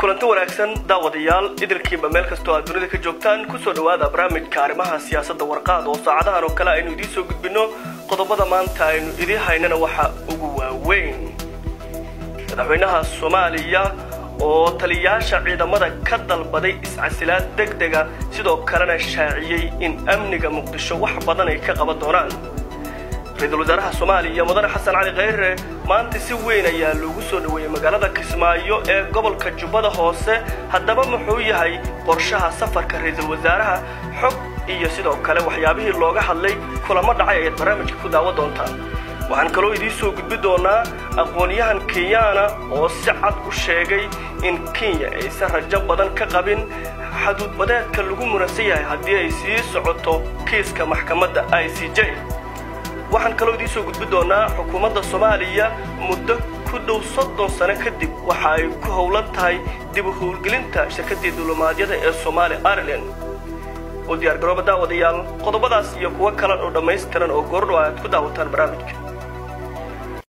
kulanti wanaagsan daawadayaal idilkiinba meel kastoo aad dunida ka joogtaan ku soo dhawaada barnaamijka arrimaha siyaasadda warqaad oo saacadahan oo kale aynu idiin soo gudbinno. Qodobada maanta aynu idiin haynana waxa ugu waaweyn. Madaxweynaha soomaaliya oo taliyayaasha ciidamada ka dalbaday iscasilaad deg dega sidoo kalena shaaciyey in amniga muqdisho wax badan ay ka qaban doonaan ra'iisul wasaaraha soomaaliya mudane xasan cali khayre maanta si weyn ayaa loogu soo dhoweeyey magaalada kismaayo ee gobolka jubbada hoose. Haddaba muxuu yahay qorshaha safarka ra'iisul wasaaraha xog iyo sidoo kale waxyaabihii looga hadlay kulamo dhacay ayaad barnaamijka ku daawan doontaan. Waxaan kaloo idiin soo gudbi doonaa aqoon-yahan kenyaana oo si cad u sheegay in kenya aysan rajo badan ka qabin xaduudbadeedka lagu muransan yahay haddii ay sii socoto kiiska maxkamadda i c j waxaan kaloo idiin soo gudbi doonaa xukuumadda soomaaliya muddo ku dhow soddon sano kadib waxa ay ku howlan tahay dib u howlgelinta shirkaddii dulimaadyada ee somaali ireland. U diyaar garooba daawadayaal qodobadaas iyo kuwo kalan oo dhammaystiran oo goordhow aad ku daawataan barnaamijka